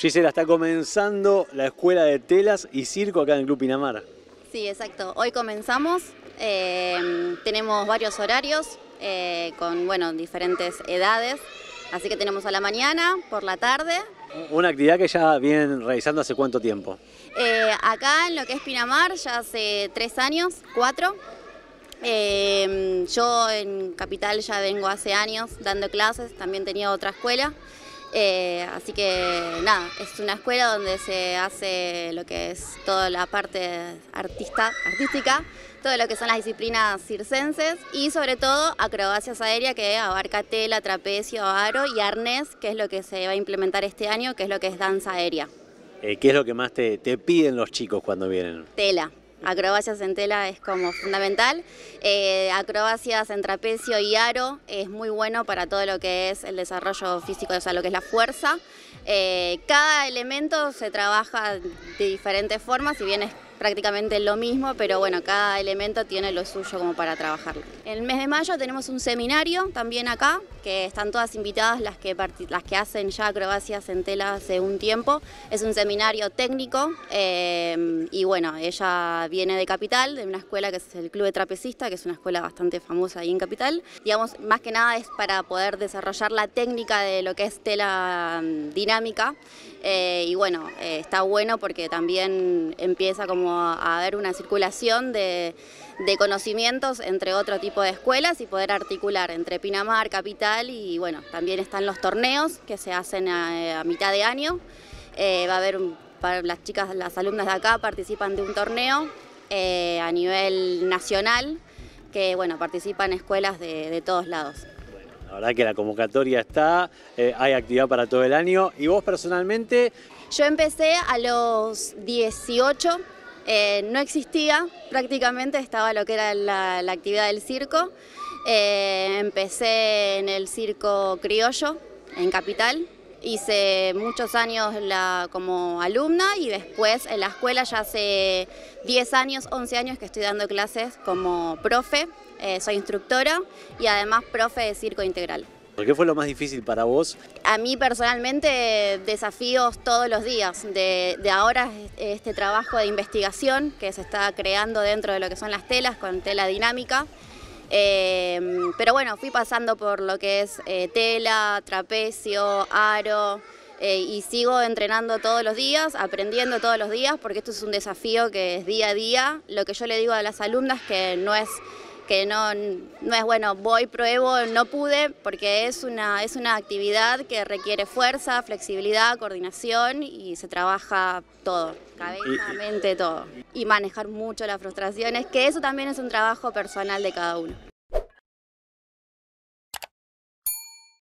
Gisela, está comenzando la escuela de telas y circo acá en el Club Pinamar. Sí, exacto. Hoy comenzamos, eh, tenemos varios horarios eh, con bueno, diferentes edades, así que tenemos a la mañana, por la tarde. Una actividad que ya vienen realizando hace cuánto tiempo. Eh, acá en lo que es Pinamar ya hace tres años, cuatro. yo en Capital ya vengo hace años dando clases, también tenía otra escuela. Eh, así que nada, es una escuela donde se hace lo que es toda la parte artista, artística, todo lo que son las disciplinas circenses y sobre todo acrobacias aéreas que abarca tela, trapecio, aro y arnés, que es lo que se va a implementar este año, que es lo que es danza aérea. Eh, ¿Qué es lo que más te piden los chicos cuando vienen? Tela, acrobacias en tela es como fundamental. Eh, acrobacias en trapecio y aro es muy bueno para todo lo que es el desarrollo físico, o sea, lo que es la fuerza. Eh, cada elemento se trabaja de diferentes formas, si bien es prácticamente lo mismo, pero bueno, cada elemento tiene lo suyo como para trabajarlo. En el mes de mayo tenemos un seminario también acá, que están todas invitadas las que, las que hacen ya acrobacias en tela hace un tiempo. Es un seminario técnico eh, y bueno, ella viene de Capital, de una escuela que es el Club de Trapecista, que es una escuela bastante famosa ahí en Capital. Digamos, más que nada es para poder desarrollar la técnica de lo que es tela mm, dinámica eh, y bueno, eh, está bueno porque también empieza como a haber una circulación de, conocimientos entre otro tipo de escuelas y poder articular entre Pinamar, Capital y bueno, también están los torneos que se hacen a, mitad de año. Eh, va a haber, las chicas, las alumnas de acá participan de un torneo eh, a nivel nacional que bueno, participan escuelas de, todos lados. La verdad que la convocatoria está, eh, hay actividad para todo el año. ¿Y vos personalmente? Yo empecé a los 18 eh, no existía, prácticamente estaba lo que era la, actividad del circo. Eh, empecé en el circo criollo, en Capital. Hice muchos años como alumna y después en la escuela ya hace 10 años, 11 años que estoy dando clases como profe. Eh, soy instructora y además profe de circo integral. ¿Qué fue lo más difícil para vos? A mí personalmente desafíos todos los días. De, ahora este trabajo de investigación que se está creando dentro de lo que son las telas con tela dinámica. Eh, pero bueno, fui pasando por lo que es eh, tela, trapecio, aro, eh, y sigo entrenando todos los días, aprendiendo todos los días, porque esto es un desafío que es día a día. Lo que yo le digo a las alumnas que no es que no, no es bueno, voy, pruebo, no pude, porque es una, es una actividad que requiere fuerza, flexibilidad, coordinación y se trabaja todo, cabeza, mente, todo. Y manejar mucho las frustraciones, que eso también es un trabajo personal de cada uno.